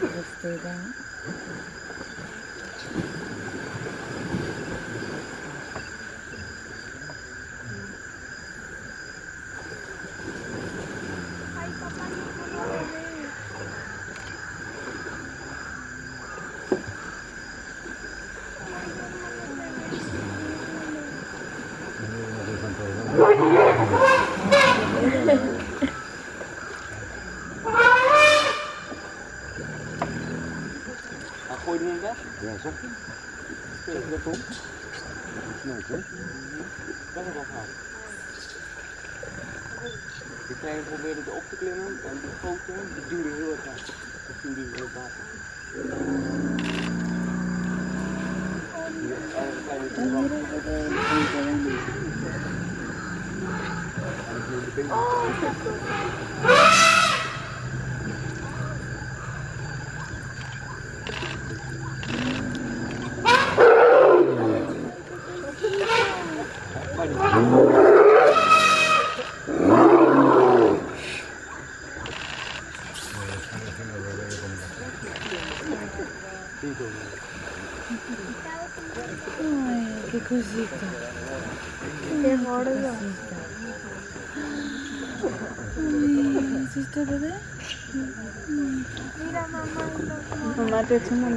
Let's do that. Da. Hij gooide hem weg. Ja, je? Je dat om? Nooit, hè? Dat is ophouden. Die kleine probeerde erop te klimmen en die grote die duwde heel erg hard. Dat die heel kleine Ai, che cosita. Gordo. Ay, ¿sí está bebé? Mira mamá y los Mamá te una